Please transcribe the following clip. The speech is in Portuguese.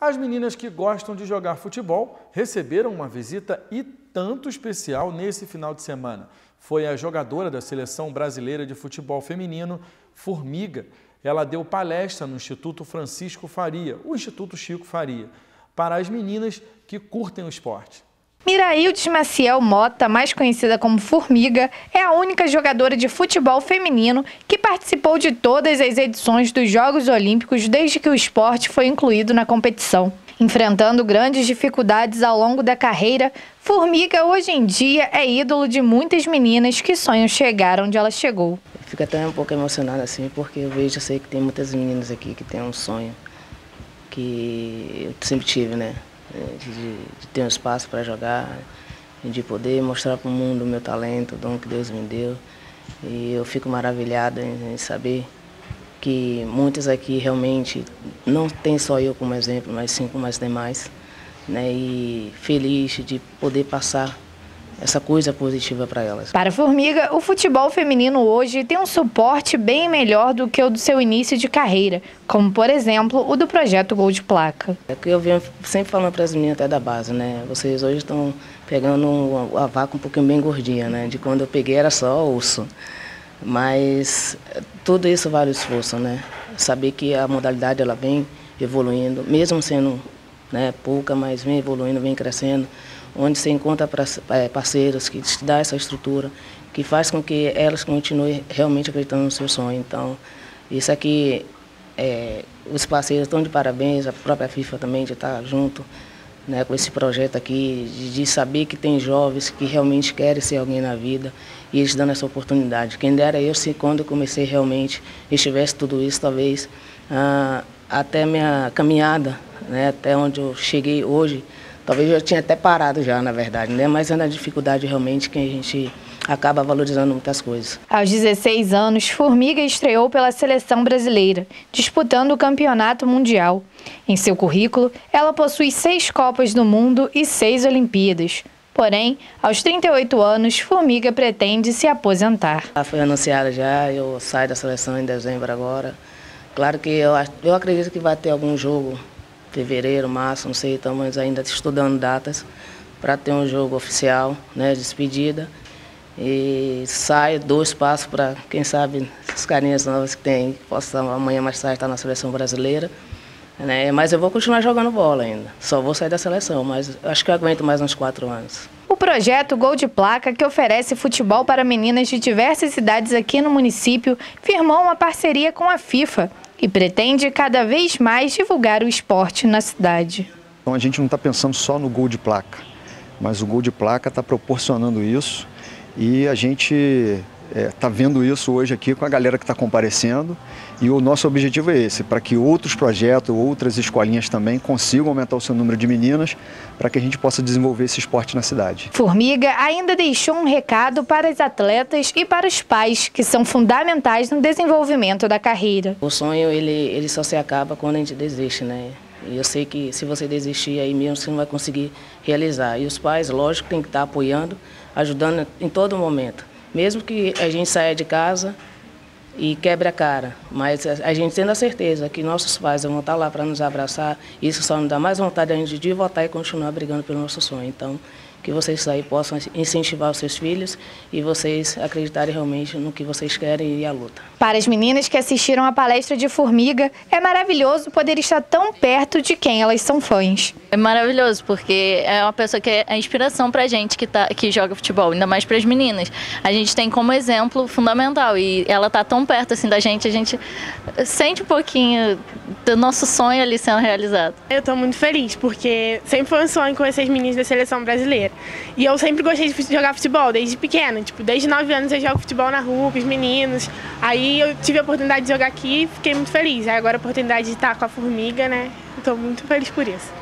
As meninas que gostam de jogar futebol receberam uma visita e tanto especial nesse final de semana. Foi a jogadora da Seleção Brasileira de Futebol Feminino, Formiga. Ela deu palestra no Instituto Francisco Faria, o Instituto Chico Faria, para as meninas que curtem o esporte. Miraildes Maciel Mota, mais conhecida como Formiga, é a única jogadora de futebol feminino que participou de todas as edições dos Jogos Olímpicos desde que o esporte foi incluído na competição. Enfrentando grandes dificuldades ao longo da carreira, Formiga hoje em dia é ídolo de muitas meninas que sonham chegar onde ela chegou. Fico até um pouco emocionada assim, porque eu vejo, eu sei que tem muitas meninas aqui que têm um sonho que eu sempre tive, né? É, de, de ter um espaço para jogar, de poder mostrar para o mundo o meu talento, o dom que Deus me deu. E eu fico maravilhada em, em saber que muitas aqui realmente não tem só eu como exemplo, mas sim como as demais. Né? E feliz de poder passar essa coisa positiva para elas. Para a Formiga, o futebol feminino hoje tem um suporte bem melhor do que o do seu início de carreira, como por exemplo o do projeto Gol de Placa. É que eu venho sempre falando para as meninas até da base, né? Vocês hoje estão pegando a vaca um pouquinho bem gordinha, né? De quando eu peguei era só osso. Mas tudo isso vale o esforço, né? Saber que a modalidade ela vem evoluindo, mesmo sendo né, pouca, mas vem evoluindo, vem crescendo onde você encontra é, parceiros que te dão essa estrutura, que faz com que elas continuem realmente acreditando no seu sonho. Então, isso aqui, é, os parceiros estão de parabéns, a própria FIFA também de estar junto né, com esse projeto aqui, de, de, saber que tem jovens que realmente querem ser alguém na vida e eles dando essa oportunidade. Quem dera eu, se quando eu comecei realmente, estivesse tudo isso, talvez ah, até minha caminhada, né, até onde eu cheguei hoje, Talvez eu tinha até parado já, na verdade, né? Mas é na dificuldade realmente que a gente acaba valorizando muitas coisas. Aos 16 anos, Formiga estreou pela seleção brasileira, disputando o campeonato mundial. Em seu currículo, ela possui seis Copas do Mundo e seis Olimpíadas. Porém, aos 38 anos, Formiga pretende se aposentar. Já foi anunciada já, eu saio da seleção em dezembro agora. Claro que eu, eu acredito que vai ter algum jogo fevereiro, março, não sei, estamos ainda estudando datas para ter um jogo oficial, né, despedida. E sai dois passos para, quem sabe, as carinhas novas que tem, que possam amanhã mais tarde estar na seleção brasileira. Né? Mas eu vou continuar jogando bola ainda. Só vou sair da seleção, mas acho que eu aguento mais uns quatro anos. O projeto Gol de Placa, que oferece futebol para meninas de diversas cidades aqui no município, firmou uma parceria com a FIFA e pretende cada vez mais divulgar o esporte na cidade. Então a gente não está pensando só no gol de placa, mas o gol de placa está proporcionando isso e a gente está é, tá vendo isso hoje aqui com a galera que está comparecendo e o nosso objetivo é esse, para que outros projetos, outras escolinhas também consigam aumentar o seu número de meninas para que a gente possa desenvolver esse esporte na cidade. Formiga ainda deixou um recado para as atletas e para os pais, que são fundamentais no desenvolvimento da carreira. O sonho ele, ele só se acaba quando a gente desiste, né? E eu sei que se você desistir aí mesmo, você não vai conseguir realizar. E os pais, lógico, têm que estar apoiando, ajudando em todo momento. Mesmo que a gente saia de casa e quebre a cara, mas a gente tendo a certeza que nossos pais vão estar lá para nos abraçar, isso só nos dá mais vontade a gente de voltar e continuar brigando pelo nosso sonho. Então, que vocês aí possam incentivar os seus filhos e vocês acreditarem realmente no que vocês querem e a luta. Para as meninas que assistiram a palestra de Formiga, é maravilhoso poder estar tão perto de quem elas são fãs. É maravilhoso, porque é uma pessoa que é inspiração para a gente que, tá, que joga futebol, ainda mais para as meninas. A gente tem como exemplo fundamental e ela está tão perto assim da gente, a gente sente um pouquinho do nosso sonho ali sendo realizado. Eu estou muito feliz, porque sempre foi um sonho conhecer as meninas da seleção brasileira. E eu sempre gostei de jogar futebol, desde pequena. Tipo, desde 9 anos eu jogo futebol na rua com os meninos. Aí eu tive a oportunidade de jogar aqui e fiquei muito feliz. Aí agora a oportunidade de estar com a Formiga, né? Estou muito feliz por isso.